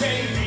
Baby